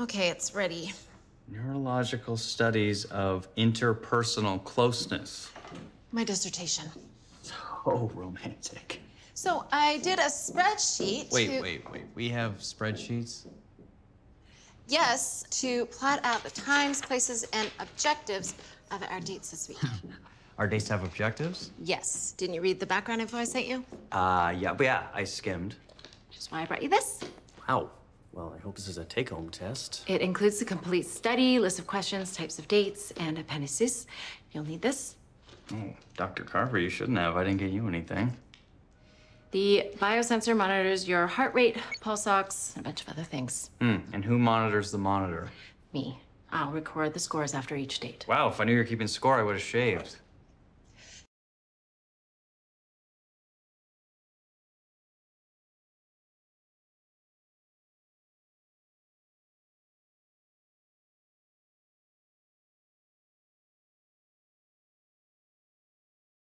Okay, it's ready. Neurological studies of interpersonal closeness. My dissertation. So romantic. So I did a spreadsheet. Wait, to, wait, wait. We have spreadsheets? Yes, to plot out the times, places, and objectives of our dates this week. Our dates have objectives? yes. Didn't you read the background info I sent you? Uh, yeah, but yeah, I skimmed. Which is why I brought you this. Wow. Well, I hope this is a take-home test. It includes the complete study, list of questions, types of dates, and appendices. You'll need this. Oh, Dr. Carver, you shouldn't have. I didn't get you anything. The biosensor monitors your heart rate, pulse ox, and a bunch of other things. Hmm. And who monitors the monitor? Me. I'll record the scores after each date. Wow, if I knew you were keeping score, I would have shaved.